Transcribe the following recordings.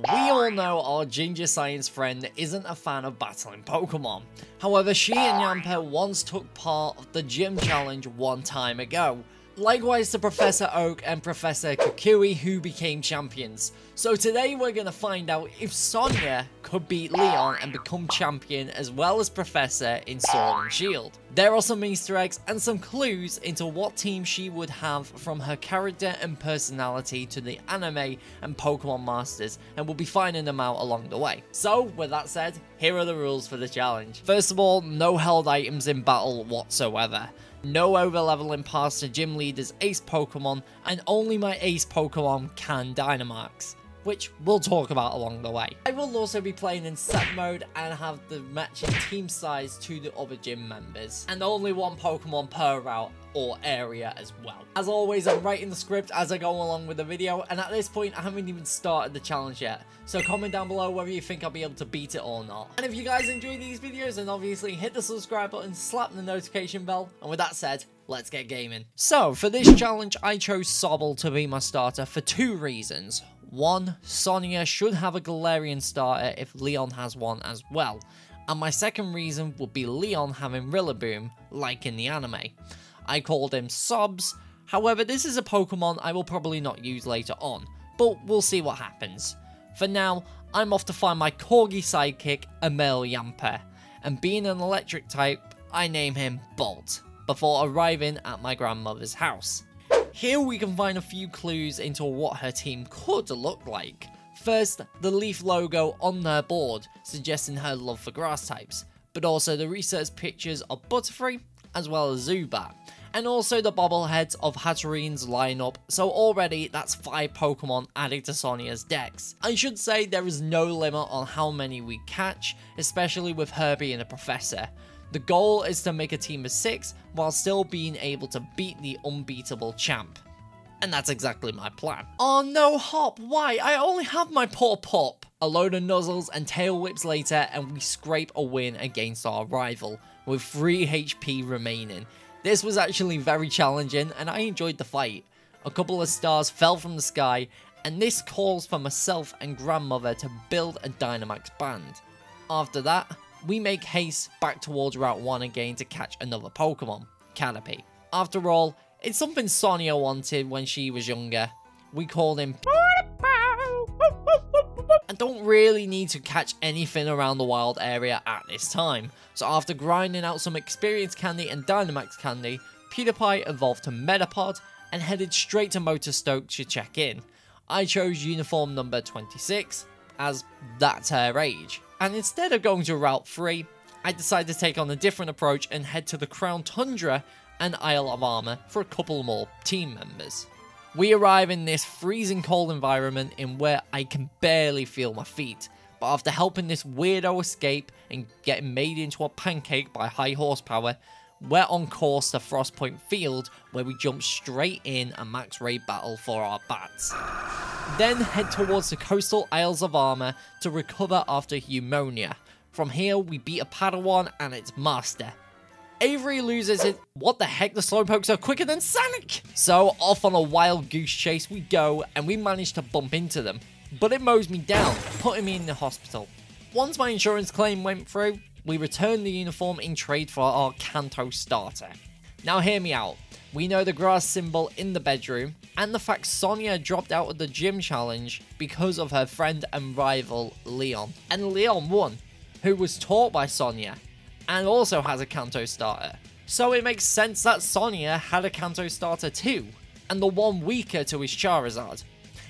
We all know our ginger science friend isn't a fan of battling Pokemon. However, she and Yamper once took part of the gym challenge one time ago. Likewise to Professor Oak and Professor Kukui who became champions. So today we're going to find out if Sonia could beat Leon and become champion as well as Professor in Sword and Shield. There are some easter eggs and some clues into what team she would have from her character and personality to the anime and Pokemon Masters and we'll be finding them out along the way. So with that said, here are the rules for the challenge. First of all, no held items in battle whatsoever no over-leveling past the gym leader's ace Pokemon, and only my ace Pokemon can Dynamax which we'll talk about along the way. I will also be playing in set mode and have the matching team size to the other gym members, and only one Pokemon per route or area as well. As always, I'm writing the script as I go along with the video, and at this point, I haven't even started the challenge yet. So comment down below whether you think I'll be able to beat it or not. And if you guys enjoy these videos, then obviously hit the subscribe button, slap the notification bell, and with that said, let's get gaming. So, for this challenge, I chose Sobble to be my starter for two reasons. One, Sonia should have a Galarian starter if Leon has one as well. And my second reason would be Leon having Rillaboom, like in the anime. I called him Sobs, however this is a Pokemon I will probably not use later on, but we'll see what happens. For now, I'm off to find my Corgi sidekick, Emil Yamper, and being an electric type, I name him Bolt, before arriving at my grandmother's house. Here we can find a few clues into what her team could look like. First, the Leaf logo on their board, suggesting her love for grass types, but also the research pictures of Butterfree, as well as Zubat, and also the bobbleheads of Hatterene's lineup, so already that's 5 Pokemon added to Sonia's decks. I should say there is no limit on how many we catch, especially with her being a professor, the goal is to make a team of 6 while still being able to beat the unbeatable champ. And that's exactly my plan. Oh no, Hop, why? I only have my poor Pop. A load of nuzzles and tail whips later and we scrape a win against our rival, with 3 HP remaining. This was actually very challenging and I enjoyed the fight. A couple of stars fell from the sky and this calls for myself and grandmother to build a Dynamax band. After that, we make haste back towards Route 1 again to catch another Pokemon, Caterpie. After all, it's something Sonia wanted when she was younger. We called him and don't really need to catch anything around the wild area at this time. So after grinding out some experience candy and Dynamax candy, PewDiePie evolved to Metapod and headed straight to Motostoke to check in. I chose uniform number 26, as that's her age. And instead of going to Route 3, I decided to take on a different approach and head to the Crown Tundra and Isle of Armor for a couple more team members. We arrive in this freezing cold environment in where I can barely feel my feet, but after helping this weirdo escape and getting made into a pancake by high horsepower, we're on course to Frostpoint Field, where we jump straight in a max raid battle for our bats. Then head towards the coastal Isles of Armor to recover after Humonia. From here, we beat a Padawan and its master. Avery loses it. What the heck? The Slowpokes are quicker than Sonic! So off on a wild goose chase we go, and we manage to bump into them. But it mows me down, putting me in the hospital. Once my insurance claim went through, we return the uniform in trade for our Kanto starter. Now hear me out. We know the grass symbol in the bedroom, and the fact Sonia dropped out of the gym challenge because of her friend and rival Leon. And Leon won, who was taught by Sonia, and also has a Kanto starter. So it makes sense that Sonia had a Kanto starter too, and the one weaker to his Charizard.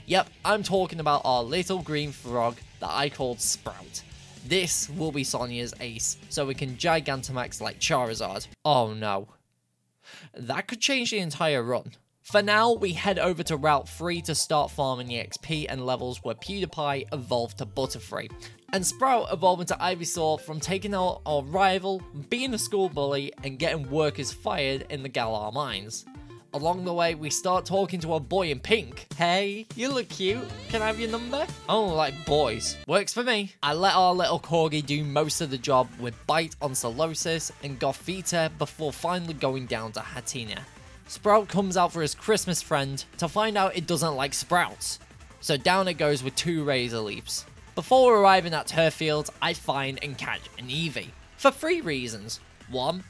Yep, I'm talking about our little green frog that I called Sprout. This will be Sonia's ace, so we can Gigantamax like Charizard. Oh no. That could change the entire run. For now, we head over to Route 3 to start farming the XP and levels where PewDiePie evolved to Butterfree, and Sprout evolving to Ivysaur from taking out our rival, being a school bully, and getting workers fired in the Galar mines. Along the way, we start talking to a boy in pink. Hey, you look cute. Can I have your number? Oh, like boys. Works for me. I let our little corgi do most of the job with Bite on Solosis and Gothita before finally going down to Hatenna. Sprout comes out for his Christmas friend to find out it doesn't like sprouts. so down it goes with two Razor leaps. Before arriving at Turffield, I find and catch an Eevee. For three reasons. One,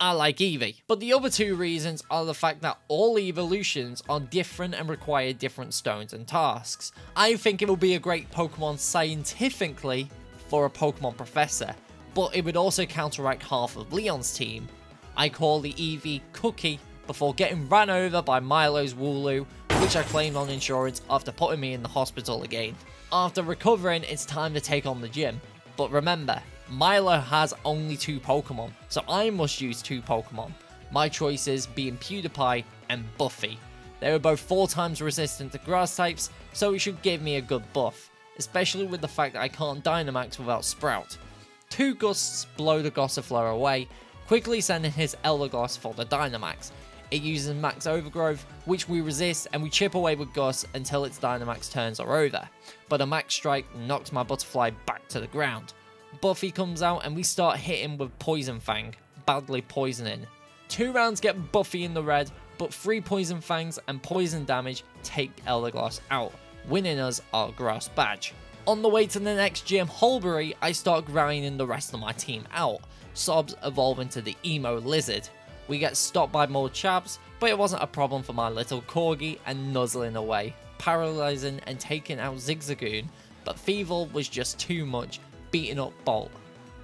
I like Eevee. But the other two reasons are the fact that all evolutions are different and require different stones and tasks. I think it will be a great Pokemon scientifically for a Pokemon professor, but it would also counteract half of Leon's team. I call the Eevee Cookie before getting ran over by Milo's Wooloo, which I claimed on insurance after putting me in the hospital again. After recovering, it's time to take on the gym. But remember, Milo has only two Pokemon, so I must use two Pokemon. My choices being PewDiePie and Buffy. They were both 4 times resistant to grass types, so it should give me a good buff, especially with the fact that I can't Dynamax without Sprout. Two Gusts blow the Gossifleur away, quickly sending his Eldegoss for the Dynamax. It uses Max Overgrowth, which we resist and we chip away with Gust until its Dynamax turns are over, but a Max Strike knocks my Butterfly back to the ground. Buffy comes out and we start hitting with Poison Fang, badly poisoning. Two rounds get Buffy in the red, but three Poison Fangs and poison damage take Eldegoss out, winning us our grass badge. On the way to the next gym, Hulbury, I start grinding the rest of my team out. Sobs evolve into the Emo Lizard. We get stopped by more chaps, but it wasn't a problem for my little Corgi and nuzzling away, paralysing and taking out Zigzagoon, but Thievul was just too much beating up Bolt.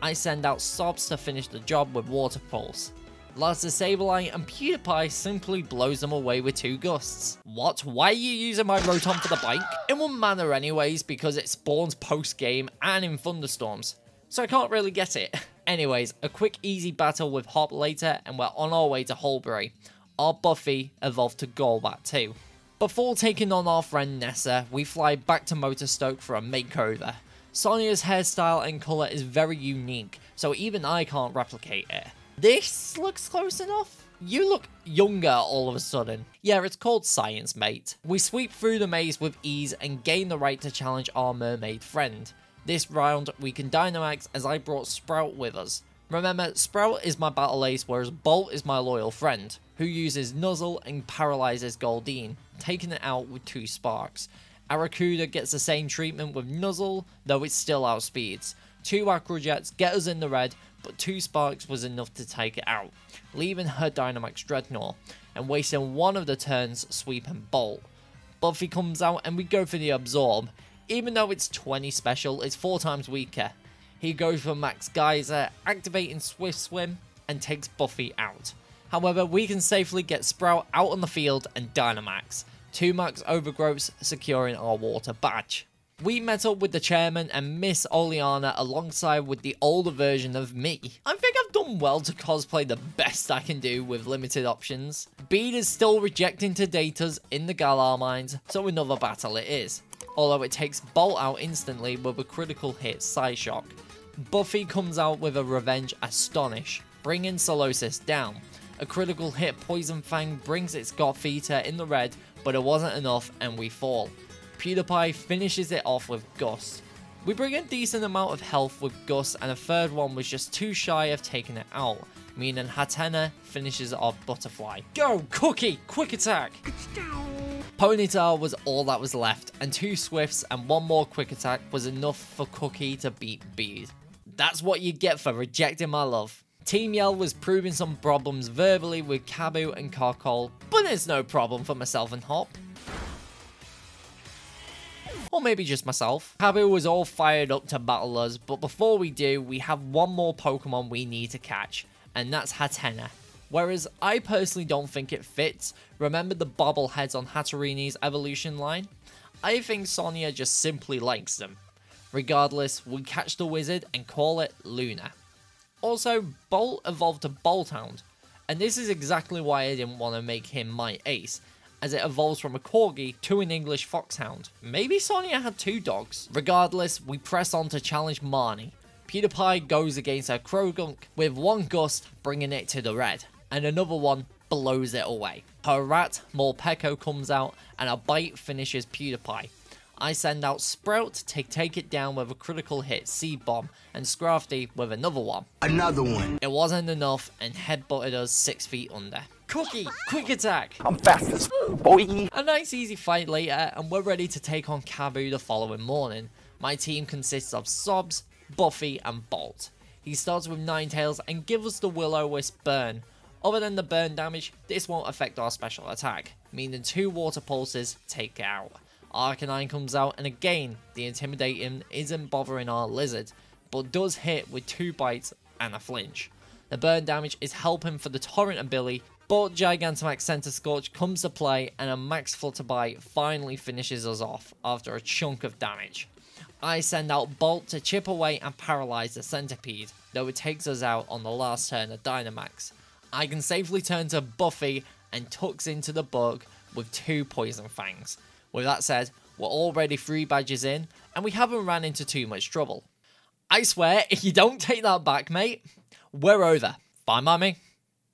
I send out Sobs to finish the job with Water Pulse. Last Sableye and PewDiePie simply blows them away with two gusts. What? Why are you using my Rotom for the bike? It won't matter anyways because it spawns post-game and in thunderstorms. So I can't really get it. Anyways, a quick easy battle with Hop later and we're on our way to Hulbury. Our Buffy evolved to Golbat too. Before taking on our friend Nessa, we fly back to Motostoke for a makeover. Sonia's hairstyle and colour is very unique, so even I can't replicate it. This looks close enough. You look younger all of a sudden. Yeah, it's called science, mate. We sweep through the maze with ease and gain the right to challenge our mermaid friend. This round, we can Dynamax as I brought Sprout with us. Remember, Sprout is my battle ace, whereas Bolt is my loyal friend, who uses Nuzzle and paralyzes Goldeen, taking it out with two sparks. Arrokuda gets the same treatment with Nuzzle, though it still outspeeds. Two Aqua Jets get us in the red, but two Sparks was enough to take it out, leaving her Dynamax Drednaw, and wasting one of the turns Sweep and Bolt. Buffy comes out and we go for the Absorb. Even though it's 20 special, it's 4 times weaker. He goes for Max Geyser, activating Swift Swim, and takes Buffy out. However, we can safely get Sprout out on the field and Dynamax, two max overgrowths securing our water badge. We met up with the chairman and Miss Oleana alongside with the older version of me. I think I've done well to cosplay the best I can do with limited options. Bede is still rejecting to Todatas in the Galar mines, so another battle it is. Although it takes Bolt out instantly with a critical hit Psyshock. Buffy comes out with a revenge Astonish, bringing Solosis down. A critical hit Poison Fang brings its Gothita in the red but it wasn't enough and we fall. PewDiePie finishes it off with Gust. We bring a decent amount of health with Gust and a third one was just too shy of taking it out, meaning Hatenna finishes off Butterfly. Go, Cookie! Quick attack! Ponyta was all that was left, and two Swifts and one more Quick Attack was enough for Cookie to beat Bede. That's what you get for rejecting my love. Team Yell was proving some problems verbally with Kabu and Carkol, but it's no problem for myself and Hop. Or maybe just myself. Kabu was all fired up to battle us, but before we do, we have one more Pokemon we need to catch, and that's Hatenna. Whereas I personally don't think it fits, remember the bobbleheads on Hatterene's evolution line? I think Sonia just simply likes them. Regardless, we catch the wizard and call it Luna. Also, Bolt evolved to Boltund, and this is exactly why I didn't want to make him my ace, as it evolves from a Corgi to an English Foxhound. Maybe Sonia had two dogs. Regardless, we press on to challenge Marnie. PewDiePie goes against her Croagunk with one gust bringing it to the red, and another one blows it away. Her rat, Morpeko, comes out and a bite finishes PewDiePie. I send out Sprout to take it down with a critical hit Seed Bomb and Scrafty with another one. Another one. It wasn't enough and headbutted us 6 feet under. Cookie, quick attack! I'm fast as boy. A nice easy fight later, and we're ready to take on Kabu the following morning. My team consists of Sobs, Buffy, and Bolt. He starts with Ninetales and gives us the Will-O-Wisp burn. Other than the burn damage, this won't affect our special attack, meaning two water pulses take it out. Arcanine comes out and again, the intimidating isn't bothering our lizard, but does hit with two bites and a flinch. The burn damage is helping for the torrent ability, but Gigantamax Centiskorch comes to play and a max Flutterby finally finishes us off after a chunk of damage. I send out Bolt to chip away and paralyze the Centipede, though it takes us out on the last turn of Dynamax. I can safely turn to Buffy and tucks into the bug with two Poison Fangs. With that said, we're already three badges in, and we haven't ran into too much trouble. I swear, if you don't take that back, mate, we're over. Fine by me.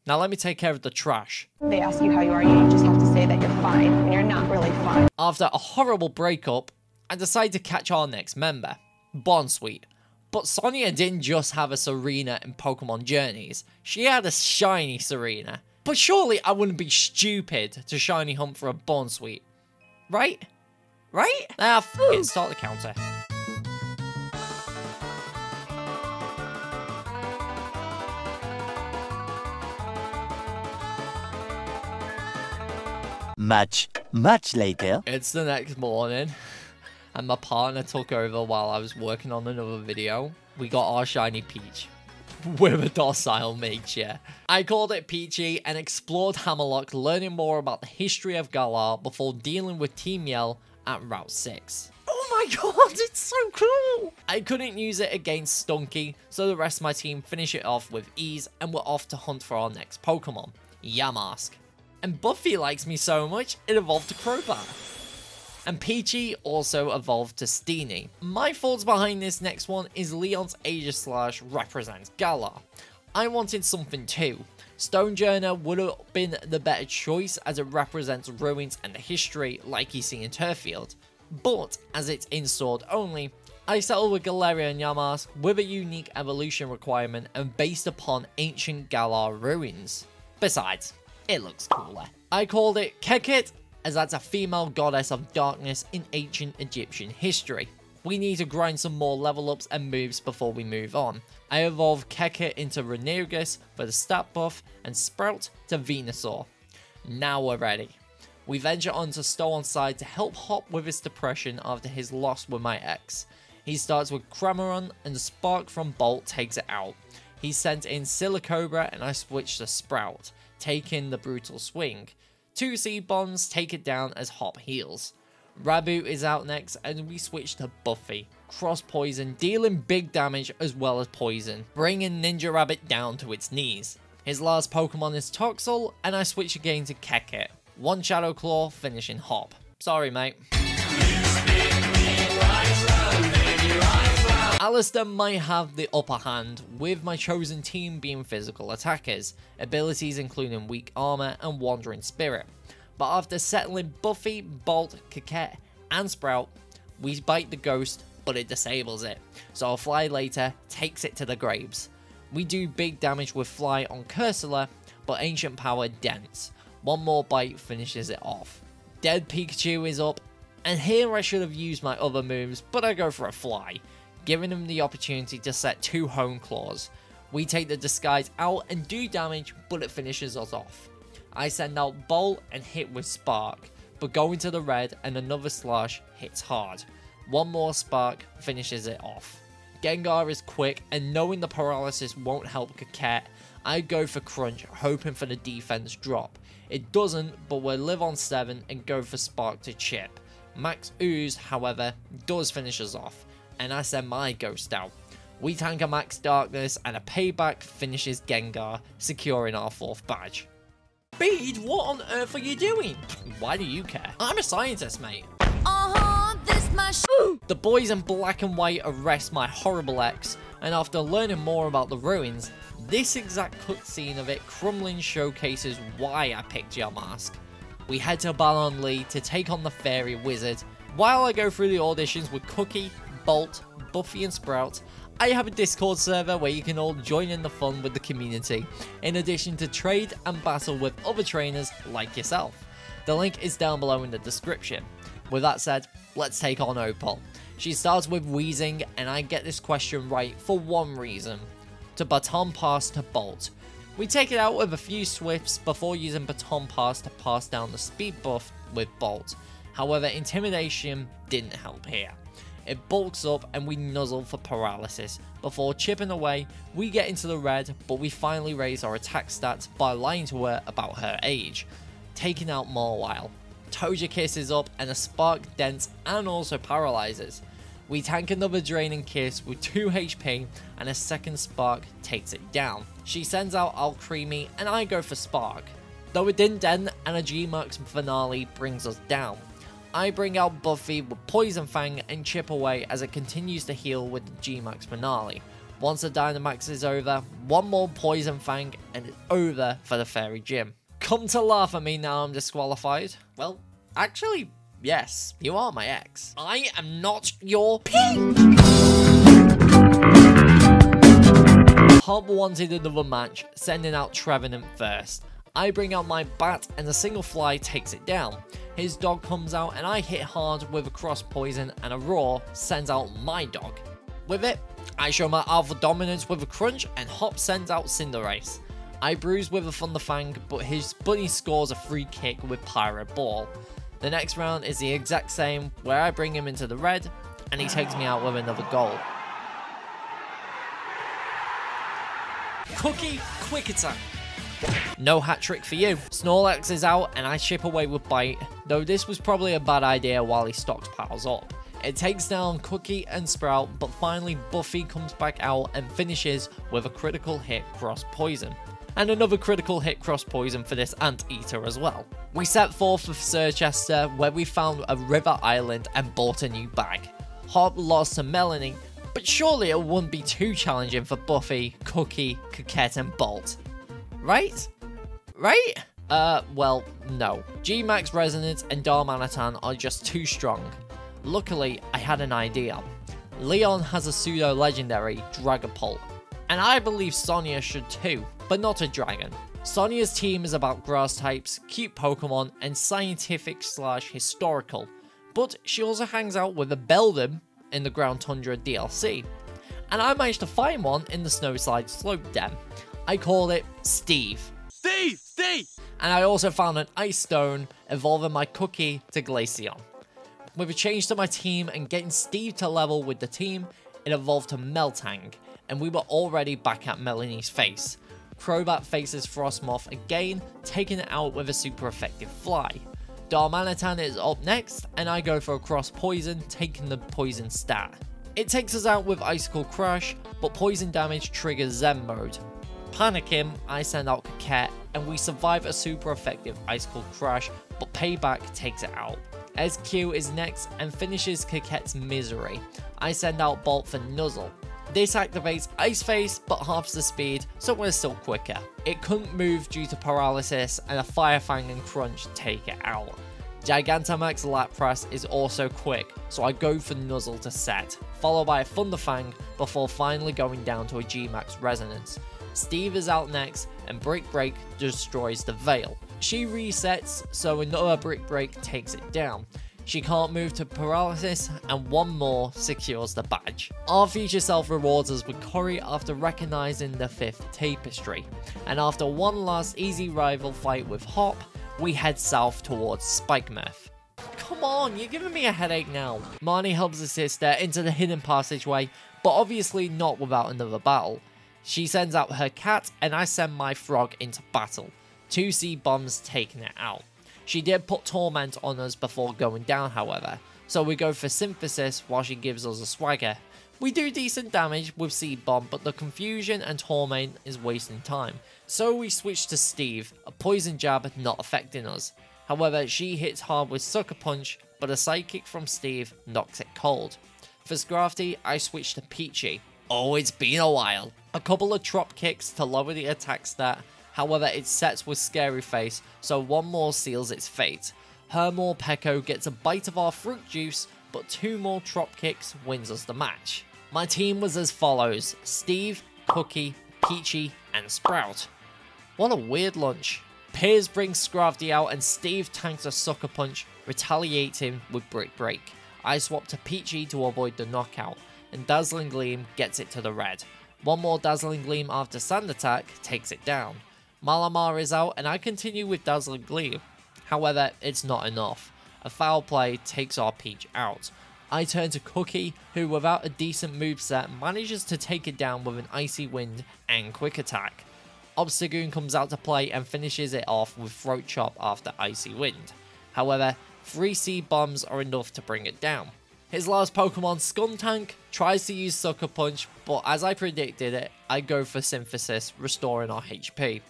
Now let me take care of the trash. They ask you how you are, you just have to say that you're fine, and you're not really fine. After a horrible breakup, I decide to catch our next member, Bounsweet. But Sonia didn't just have a Tsareena in Pokemon Journeys, she had a shiny Tsareena. But surely I wouldn't be stupid to shiny hunt for a Bounsweet. Right? Right? Ah, f it, start the counter. Much, much later. It's the next morning, and my partner took over while I was working on another video. We got our shiny Peach with a docile Magear. I called it Peachy and explored Hammerlocke, learning more about the history of Galar before dealing with Team Yell at Route 6. Oh my god, it's so cool! I couldn't use it against Stunky, so the rest of my team finish it off with ease and we're off to hunt for our next Pokemon, Yamask. And Buffy likes me so much, it evolved to Crobat. And Peachy also evolved to Steenee. My thoughts behind this next one is Leon's Aegislash represents Galar. I wanted something too. Stonjourner would have been the better choice as it represents ruins and the history like you see in Turffield. But as it's in sword only, I settled with Galarian Yamask with a unique evolution requirement and based upon ancient Galar ruins. Besides, it looks cooler. I called it Keket as that's a female goddess of darkness in ancient Egyptian history. We need to grind some more level ups and moves before we move on. I evolved Keket into Runerigus for the stat buff and Sprout to Venusaur. Now we're ready. We venture on to Stow-on-Side to help Hop with his depression after his loss with my ex. He starts with Cramorant and the Spark from Bolt takes it out. He sent in Silicobra and I switch to Sprout, taking the Brutal Swing. Two Seed Bombs take it down as Hop heals. Raboot is out next and we switch to Buffy. Cross Poison, dealing big damage as well as poison, bringing Ninja Rabbit down to its knees. His last Pokemon is Toxel and I switch again to Keket. One Shadow Claw finishing Hop. Sorry mate. Alistair might have the upper hand, with my chosen team being physical attackers, abilities including weak armor and wandering spirit. But after settling Buffy, Bolt, Keket, and Sprout, we bite the ghost, but it disables it. So our Fly later takes it to the graves. We do big damage with Fly on Cursola, but Ancient Power dents. One more bite finishes it off. Dead Pikachu is up, and here I should have used my other moves, but I go for a Fly giving him the opportunity to set two Hone Claws. We take the disguise out and do damage, but it finishes us off. I send out Bolt and hit with Spark, but go into the red and another slash hits hard. One more Spark finishes it off. Gengar is quick, and knowing the paralysis won't help Keket, I go for Crunch, hoping for the defense drop. It doesn't, but we'll live on 7 and go for Spark to chip. Max Ooze, however, does finish us off, and I send my Ghost out. We tank a Max Darkness, and a Payback finishes Gengar, securing our fourth badge. Bede, what on earth are you doing? Why do you care? I'm a scientist, mate. Uh-huh, this my sh The boys in black and white arrest my horrible ex, and after learning more about the ruins, this exact cutscene of it crumbling showcases why I picked Yamask. We head to Ballonlea to take on the fairy wizard, while I go through the auditions with Cookie, Bolt, Buffy and Sprout, I have a Discord server where you can all join in the fun with the community, in addition to trade and battle with other trainers like yourself. The link is down below in the description. With that said, let's take on Opal. She starts with wheezing, and I get this question right for one reason. To baton pass to Bolt. We take it out with a few swifts before using baton pass to pass down the speed buff with Bolt. However, intimidation didn't help here. It bulks up and we nuzzle for paralysis. Before chipping away, we get into the red, but we finally raise our attack stats by lying to her about her age, taking out Mawile. Toja kisses up and a spark dents and also paralyzes. We tank another draining kiss with 2 HP and a second spark takes it down. She sends out Alcremie and I go for spark. Though it didn't dent and a G-Max finale brings us down. I bring out Buffy with Poison Fang and chip away as it continues to heal with the G-Max finale. Once the Dynamax is over, one more Poison Fang and it's over for the Fairy Gym. Come to laugh at me now I'm disqualified? Well, actually, yes, you are my ex. I am not your pink! Hub wanted another match, sending out Trevenant first. I bring out my bat and a single fly takes it down. His dog comes out and I hit hard with a cross poison and a roar sends out my dog. With it, I show my alpha dominance with a crunch and Hop sends out Cinderace. I bruise with a Thunderfang but his bunny scores a free kick with Pyro Ball. The next round is the exact same where I bring him into the red and he takes me out with another goal. Cookie Quick Attack. No hat trick for you. Snorlax is out and I chip away with Bite, though this was probably a bad idea while he stockpiles up. It takes down Cookie and Sprout, but finally Buffy comes back out and finishes with a critical hit cross poison. And another critical hit cross poison for this Anteater as well. We set forth for Circhester where we found a river island and bought a new bag. Hop lost to Melony, but surely it wouldn't be too challenging for Buffy, Cookie, Coquette and Bolt. Right? Right? Uh, well, no. G-Max Resonance and Darmanitan are just too strong. Luckily, I had an idea. Leon has a pseudo-legendary Dragapult, and I believe Sonia should too, but not a dragon. Sonia's team is about grass types, cute Pokemon, and scientific slash historical, but she also hangs out with a Beldum in the Crown Tundra DLC. And I managed to find one in the Snowslide Slope Den. I call it Steve. Steve! Steve! And I also found an Ice Stone, evolving my Cookie to Glaceon. With a change to my team and getting Steve to level with the team, it evolved to Metang, and we were already back at Melony's face. Crobat faces Frosmoth again, taking it out with a super effective fly. Darmanitan is up next, and I go for a cross poison, taking the poison stat. It takes us out with Icicle Crush, but poison damage triggers Zen mode, Panic him, I send out Coquette, and we survive a super effective ice cold Crush, but Payback takes it out. SQ is next and finishes Coquette's misery. I send out Bolt for Nuzzle. This activates Ice Face, but halves the speed, so we're still quicker. It couldn't move due to paralysis, and a Fire Fang and Crunch take it out. Gigantamax Lapras is also quick, so I go for Nuzzle to set, followed by a Thunderfang before finally going down to a G-Max Resonance. Steve is out next, and Brick Break destroys the Veil. She resets, so another Brick Break takes it down. She can't move to paralysis, and one more secures the badge. Our future self rewards us with Corey after recognizing the fifth tapestry, and after one last easy rival fight with Hop, we head south towards Spike Spikemuth. Come on, you're giving me a headache now. Marnie helps her sister into the hidden passageway, but obviously not without another battle. She sends out her cat, and I send my frog into battle. Two seed bombs taking it out. She did put Torment on us before going down, however, so we go for Synthesis while she gives us a swagger. We do decent damage with Seed Bomb, but the confusion and Torment is wasting time, so we switch to Steve, a poison jab not affecting us. However, she hits hard with Sucker Punch, but a Psychic from Steve knocks it cold. For Scrafty, I switch to Peachy. Oh, it's been a while. A couple of Trop Kicks to lower the attack stat, however it sets with Scary Face, so one more seals its fate. her Morpeko gets a bite of our fruit juice, but two more drop kicks wins us the match. My team was as follows, Steve, Cookie, Peachy, and Sprout. What a weird lunch. Piers brings Scrafty out and Steve tanks a sucker punch, retaliates him with Brick Break. I swap to Peachy to avoid the knockout, and Dazzling Gleam gets it to the red. One more Dazzling Gleam after Sand Attack takes it down. Malamar is out and I continue with Dazzling Gleam. However, it's not enough. A foul play takes our Peach out. I turn to Cookie, who without a decent moveset manages to take it down with an Icy Wind and Quick Attack. Obstagoon comes out to play and finishes it off with Throat Chop after Icy Wind. However, 3 Seed Bombs are enough to bring it down. His last Pokemon, Skuntank, tries to use Sucker Punch, but as I predicted it, I go for Synthesis, restoring our HP.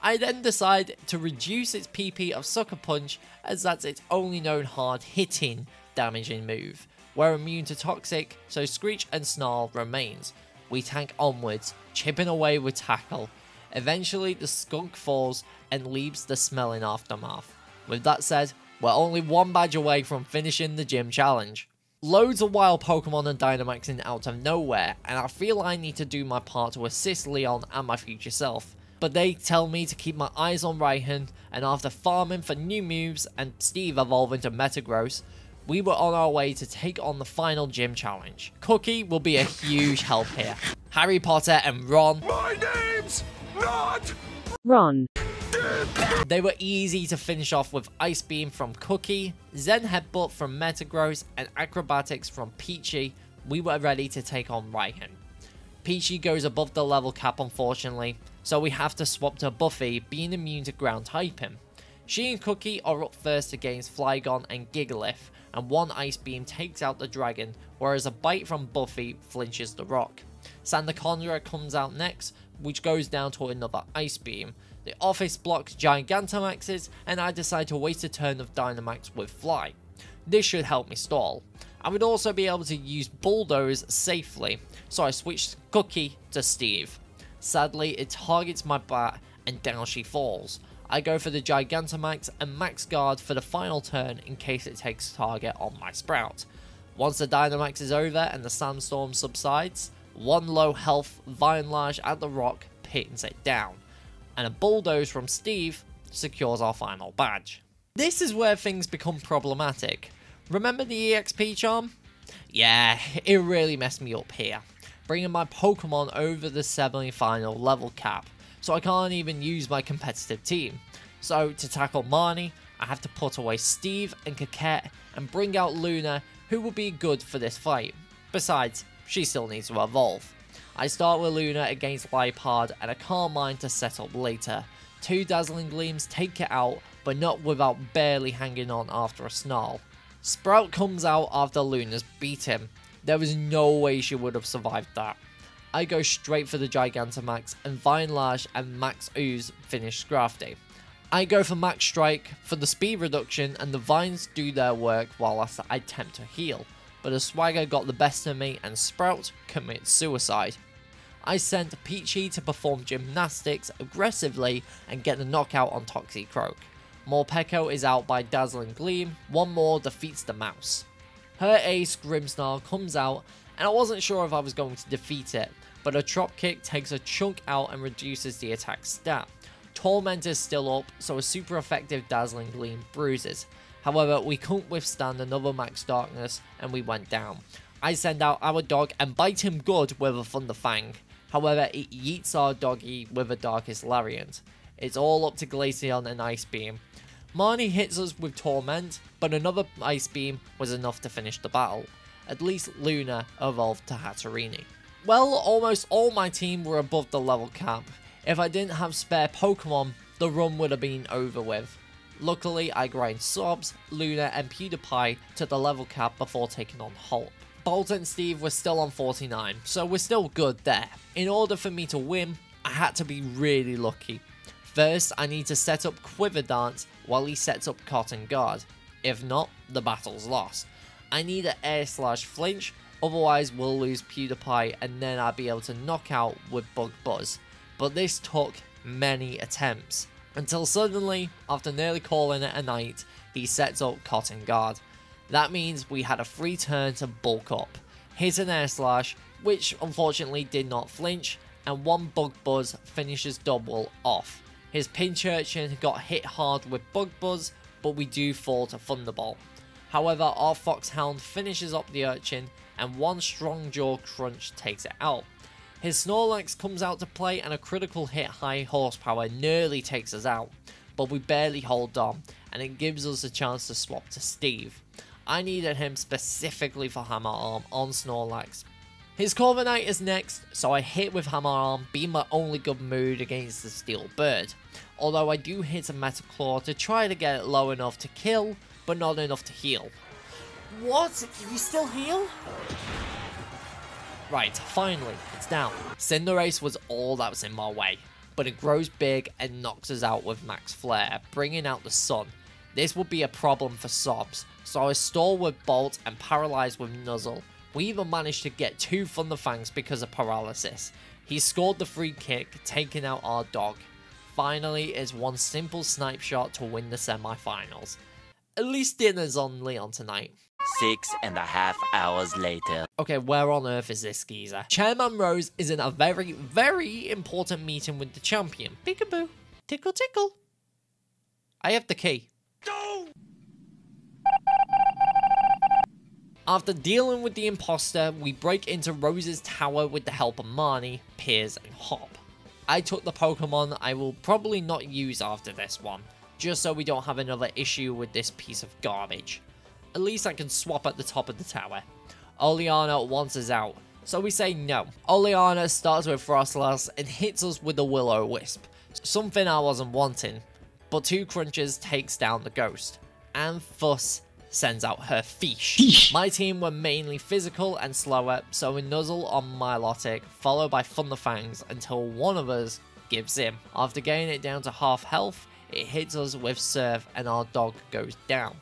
I then decide to reduce its PP of Sucker Punch as that's its only known hard hitting damaging move. We're immune to Toxic, so Screech and Snarl remains. We tank onwards, chipping away with Tackle. Eventually the skunk falls and leaves the smelling aftermath. With that said, we're only one badge away from finishing the gym challenge. Loads of wild Pokemon and Dynamaxing out of nowhere, and I feel I need to do my part to assist Leon and my future self. But they tell me to keep my eyes on Raihan, and after farming for new moves and Steve evolving to Metagross, we were on our way to take on the final gym challenge. Cookie will be a huge help here. Harry Potter and Ron. My name's not Ron. They were easy to finish off with Ice Beam from Cookie, Zen Headbutt from Metagross, and Acrobatics from Peachy. We were ready to take on Raihan. Peachy goes above the level cap unfortunately, so we have to swap to Buffy being immune to ground typing. She and Cookie are up first against Flygon and Gigalith, and one Ice Beam takes out the dragon, whereas a bite from Buffy flinches the rock. Sandaconda comes out next, which goes down to another Ice Beam. The office blocks Gigantamaxes, and I decide to waste a turn of Dynamax with Fly. This should help me stall. I would also be able to use Bulldoze safely, so I switched Cookie to Steve. Sadly, it targets my bat and down she falls. I go for the Gigantamax and Max Guard for the final turn in case it takes target on my Sprout. Once the Dynamax is over and the Sandstorm subsides, one low health Vine Lash at the rock pins it down, and a Bulldoze from Steve secures our final badge. This is where things become problematic. Remember the EXP charm? Yeah, it really messed me up here, bringing my Pokemon over the semi-final level cap, so I can't even use my competitive team. So to tackle Marnie, I have to put away Steve and Coquette and bring out Luna, who will be good for this fight. Besides, she still needs to evolve. I start with Luna against Liepard and a Carmine to set up later. Two Dazzling Gleams take it out, but not without barely hanging on after a Snarl. Sprout comes out after Luna's beat him. There was no way she would have survived that. I go straight for the Gigantamax and Vine Lash and Max Ooze finish Scrafty. I go for Max Strike for the speed reduction and the Vines do their work while I attempt to heal, but a Swagger got the best of me and Sprout commits suicide. I sent Peachy to perform gymnastics aggressively and get the knockout on Toxicroak. Morpeko is out by Dazzling Gleam, one more defeats the mouse. Her ace Grimmsnarl comes out and I wasn't sure if I was going to defeat it, but a drop kick takes a chunk out and reduces the attack stat. Torment is still up, so a super effective Dazzling Gleam bruises. However, we couldn't withstand another Max Darkness and we went down. I send out our dog and bite him good with a Thunder Fang. However, it yeets our doggy with a Darkest Lariat. It's all up to Glaceon and Ice Beam. Marnie hits us with Torment, but another Ice Beam was enough to finish the battle. At least Luna evolved to Hatterene. Well, almost all my team were above the level cap. If I didn't have spare Pokemon, the run would have been over with. Luckily, I grind Sobs, Luna, and PewDiePie to the level cap before taking on Hulk. Bolt and Steve were still on 49, so we're still good there. In order for me to win, I had to be really lucky. First, I need to set up Quiver Dance while he sets up Cotton Guard. If not, the battle's lost. I need an air slash flinch, otherwise we'll lose PewDiePie and then I'll be able to knock out with Bug Buzz. But this took many attempts. Until suddenly, after nearly calling it a night, he sets up Cotton Guard. That means we had a free turn to bulk up, hit an air slash, which unfortunately did not flinch, and one bug buzz finishes Dubwool off. His Pincurchin got hit hard with bug buzz, but we do fall to thunderbolt. However, our foxhound finishes up the urchin, and one strong jaw crunch takes it out. His Snorlax comes out to play and a critical hit high horsepower nearly takes us out, but we barely hold on and it gives us a chance to swap to Steve. I needed him specifically for Hammer Arm on Snorlax. His Corviknight is next, so I hit with Hammer Arm, being my only good mood against the Steel Bird. Although I do hit a Metal Claw to try to get it low enough to kill, but not enough to heal. What? You still heal? Right, finally, it's down. Cinderace was all that was in my way, but it grows big and knocks us out with Max Flare, bringing out the sun. This would be a problem for Sobs, so I stall with Bolt and paralyze with Nuzzle. We even managed to get two Thunderfangs because of paralysis. He scored the free kick, taking out our dog. Finally, is one simple snipe shot to win the semi-finals. At least dinner's on Leon tonight. Six and a half hours later. Okay, where on earth is this geezer? Chairman Rose is in a very, very important meeting with the champion. Peekaboo. Tickle, tickle. I have the key. After dealing with the imposter, we break into Rose's tower with the help of Marnie, Piers, and Hop. I took the Pokemon I will probably not use after this one, just so we don't have another issue with this piece of garbage. At least I can swap at the top of the tower. Oleana wants us out, so we say no. Oleana starts with Frostlass and hits us with a Will-O-Wisp, something I wasn't wanting, but two crunches takes down the ghost, and Fuss sends out her fish. My team were mainly physical and slower, so we nuzzle on Milotic, followed by Thunderfangs until one of us gives in. After getting it down to half health, it hits us with Surf and our dog goes down.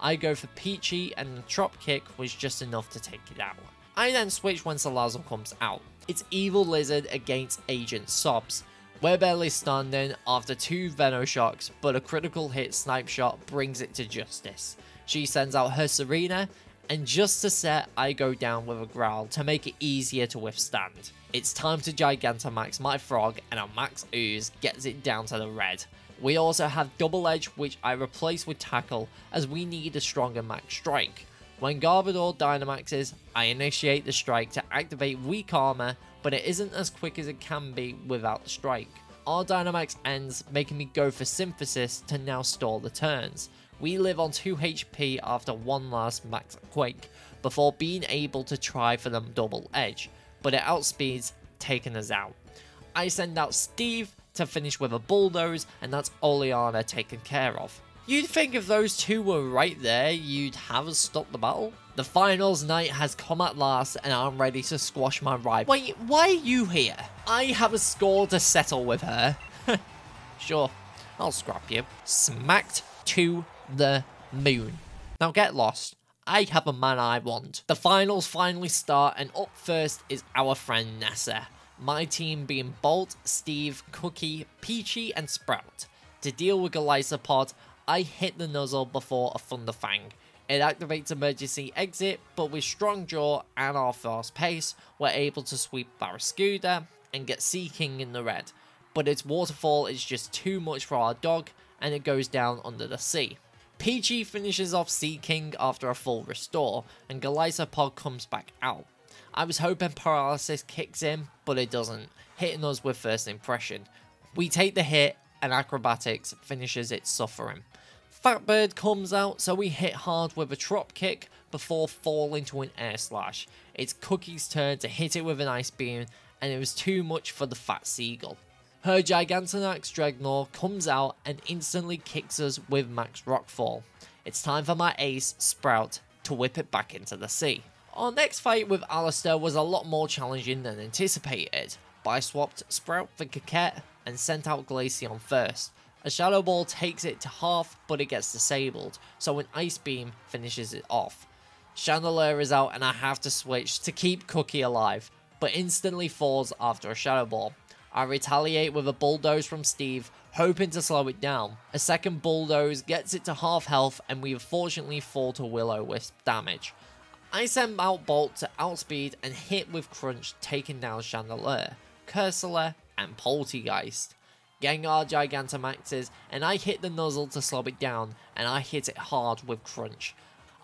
I go for Peachy and the Trop Kick was just enough to take it out. I then switch when Salazzle comes out. It's Evil Lizard against Agent Sobs. We're barely standing after two Venoshocks, but a critical hit snipe shot brings it to justice. She sends out her Tsareena, and just to set, I go down with a growl to make it easier to withstand. It's time to Gigantamax my frog, and a Max Ooze gets it down to the red. We also have Double Edge, which I replace with Tackle, as we need a stronger Max Strike. When Garbodor Dynamaxes, I initiate the strike to activate weak armor, but it isn't as quick as it can be without the strike. Our Dynamax ends, making me go for Synthesis to now stall the turns. We live on 2 HP after one last Max Quake, before being able to try for the Double Edge, but it outspeeds, taking us out. I send out Steve to finish with a Bulldoze, and that's Oleana taken care of. You'd think if those two were right there, you'd have us stop the battle. The finals night has come at last, and I'm ready to squash my rival. Wait, why are you here? I have a score to settle with her. sure, I'll scrap you. Smacked to the moon. Now get lost. I have a man I want. The finals finally start, and up first is our friend Nessa. My team being Bolt, Steve, Cookie, Peachy, and Sprout. To deal with Golisopod, I hit the Nuzzle before a Thunderfang. It activates emergency exit, but with strong jaw and our fast pace, we're able to sweep Barraskewda and get Seaking in the red. But its waterfall is just too much for our dog, and it goes down under the sea. Peachy finishes off Seaking after a full restore, and Golisopod comes back out. I was hoping Paralysis kicks in, but it doesn't, hitting us with first impression. We take the hit, and Acrobatics finishes its suffering. Fatbird comes out, so we hit hard with a drop Kick before falling to an Air Slash. It's Cookie's turn to hit it with an Ice Beam, and it was too much for the Fat Seagull. Her Gigantamax Drednaw comes out and instantly kicks us with Max Rockfall. It's time for my ace, Sprout, to whip it back into the sea. Our next fight with Alistair was a lot more challenging than anticipated, I swapped Sprout for Coquette and sent out Glaceon first. A Shadow Ball takes it to half, but it gets disabled, so an Ice Beam finishes it off. Chandelure is out and I have to switch to keep Cookie alive, but instantly falls after a Shadow Ball. I retaliate with a bulldoze from Steve, hoping to slow it down. A second bulldoze gets it to half health and we unfortunately fall to Will-O-Wisp damage. I send out Bolt to outspeed and hit with Crunch taking down Chandelure, Cursola and Polteageist. Gengar Gigantamaxes and I hit the Nuzzle to slow it down and I hit it hard with Crunch.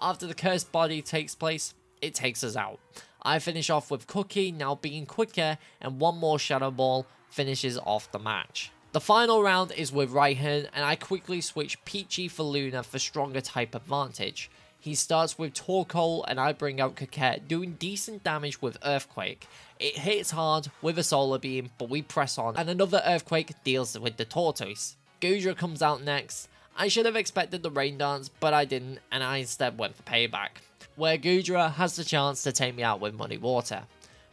After the cursed body takes place, it takes us out. I finish off with Cookie now being quicker and one more Shadow Ball finishes off the match. The final round is with Raihan and I quickly switch Peachy for Luna for stronger type advantage. He starts with Torkoal and I bring out Coquette doing decent damage with Earthquake. It hits hard with a Solar Beam but we press on and another Earthquake deals with the Tortoise. Goodra comes out next. I should have expected the Rain Dance but I didn't and I instead went for Payback. Where Goodra has the chance to take me out with Muddy Water.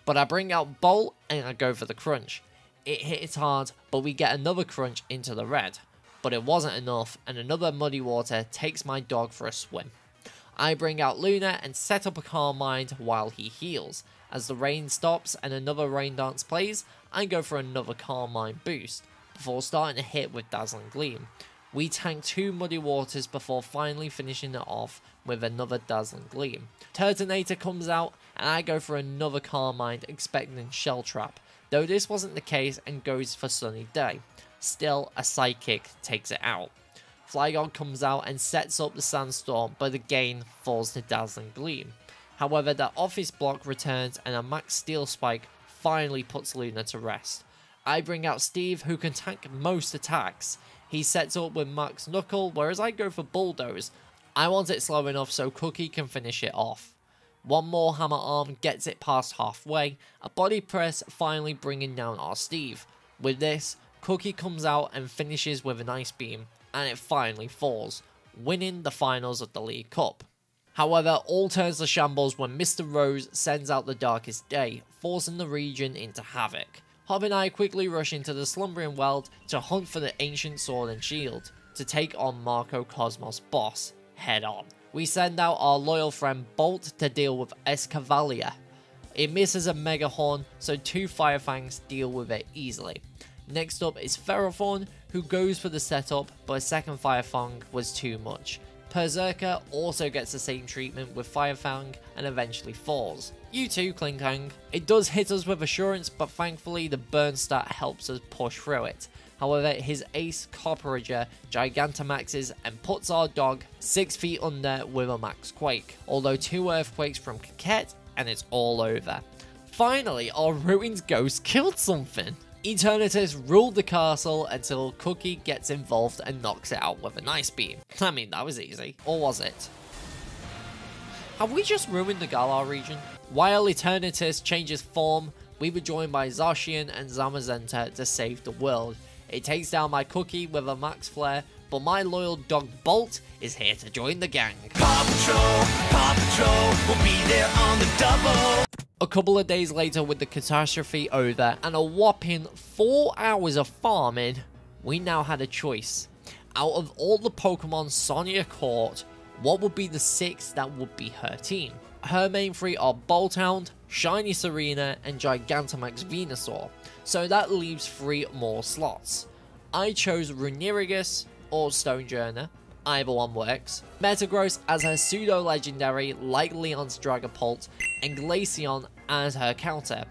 But I bring out Bolt and I go for the Crunch. It hits hard but we get another Crunch into the red. But it wasn't enough and another Muddy Water takes my dog for a swim. I bring out Luna and set up a Calm Mind while he heals. As the rain stops and another rain dance plays, I go for another Calm Mind boost, before starting to hit with Dazzling Gleam. We tank two Muddy Waters before finally finishing it off with another Dazzling Gleam. Turtonator comes out and I go for another Calm Mind expecting Shell Trap, though this wasn't the case and goes for Sunny Day. Still, a Psychic takes it out. Flygon comes out and sets up the Sandstorm, but again falls to Dazzling Gleam. However, the Office Block returns and a Max Steel Spike finally puts Luna to rest. I bring out Steve, who can tank most attacks. He sets up with Max Knuckle, whereas I go for Bulldoze. I want it slow enough so Cookie can finish it off. One more Hammer Arm gets it past halfway, a Body Press finally bringing down our Steve. With this, Cookie comes out and finishes with an Ice Beam, and it finally falls, winning the finals of the League Cup. However, all turns to shambles when Mr. Rose sends out the Darkest Day, forcing the region into havoc. Hop and I quickly rush into the Slumbering World to hunt for the Ancient Sword and Shield, to take on Macro Cosmos boss head on. We send out our loyal friend Bolt to deal with Escavalier. It misses a Mega Horn, so two Firefangs deal with it easily. Next up is Ferrothorn, who goes for the setup, but a second Firefang was too much. Perrserker also gets the same treatment with Firefang and eventually falls. You too, Klinklang. It does hit us with Assurance, but thankfully the burn stat helps us push through it. However, his ace Copperajah Gigantamaxes and puts our dog 6 feet under with a max quake, although 2 earthquakes from Coquette and it's all over. Finally, our Ruined Ghost killed something! Eternatus ruled the castle until Cookie gets involved and knocks it out with an ice beam. I mean, that was easy. Or was it? Have we just ruined the Galar region? While Eternatus changes form, we were joined by Zacian and Zamazenta to save the world. It takes down my Cookie with a max flare, but my loyal dog Bolt is here to join the gang. Paw Patrol, Paw Patrol, will A couple of days later with the catastrophe over and a whopping 4 hours of farming, we now had a choice. Out of all the Pokemon Sonia caught, what would be the 6 that would be her team? Her main three are Boltund, Shiny Tsareena, and Gigantamax Venusaur, so that leaves 3 more slots. I chose Runerigus or Stonjourner, either one works. Metagross as her pseudo-legendary like Leon's Dragapult, and Glaceon as her counter,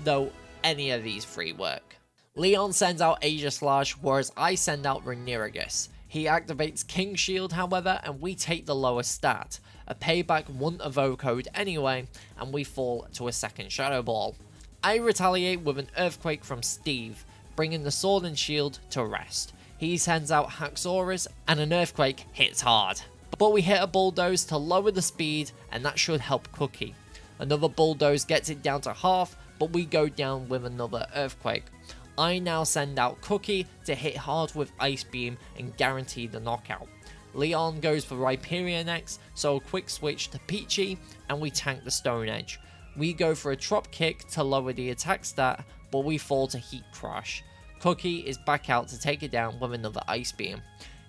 though any of these three work. Leon sends out Aegislash, whereas I send out Runerigus. He activates King Shield, however, and we take the lower stat. A payback wouldn't have vocode anyway, and we fall to a second Shadow Ball. I retaliate with an Earthquake from Steve, bringing the Sword and Shield to rest. He sends out Haxorus, and an Earthquake hits hard. But we hit a Bulldoze to lower the speed, and that should help Cookie. Another Bulldoze gets it down to half, but we go down with another Earthquake. I now send out Cookie to hit hard with Ice Beam and guarantee the knockout. Leon goes for Rhyperior next, so a quick switch to Peachy, and we tank the Stone Edge. We go for a Drop Kick to lower the attack stat, but we fall to Heat Crush. Cookie is back out to take it down with another Ice Beam.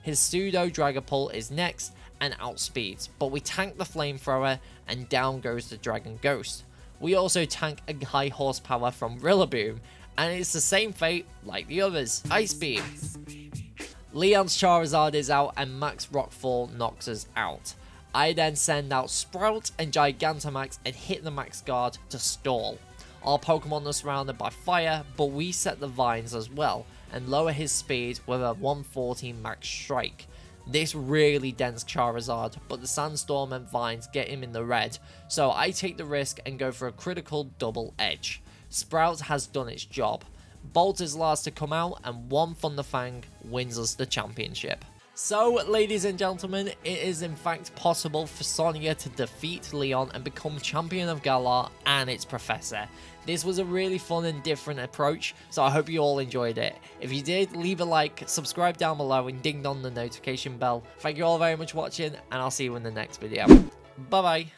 His pseudo Dragapult is next and outspeeds, but we tank the Flamethrower and down goes the Dragon Ghost. We also tank a high horsepower from Rillaboom and it's the same fate like the others. Ice Beam. Leon's Charizard is out and Max Rockfall knocks us out. I then send out Sprout and Gigantamax and hit the Max Guard to stall. Our Pokemon are surrounded by fire, but we set the vines as well and lower his speed with a 114 Max Strike. This really dents Charizard, but the Sandstorm and Vines get him in the red, so I take the risk and go for a critical double edge. Sprout has done its job. Bolt is last to come out, and one Thunderfang wins us the championship. So, ladies and gentlemen, it is in fact possible for Sonia to defeat Leon and become champion of Galar and its professor. This was a really fun and different approach, so I hope you all enjoyed it. If you did, leave a like, subscribe down below, and ding on the notification bell. Thank you all very much for watching, and I'll see you in the next video. Bye bye.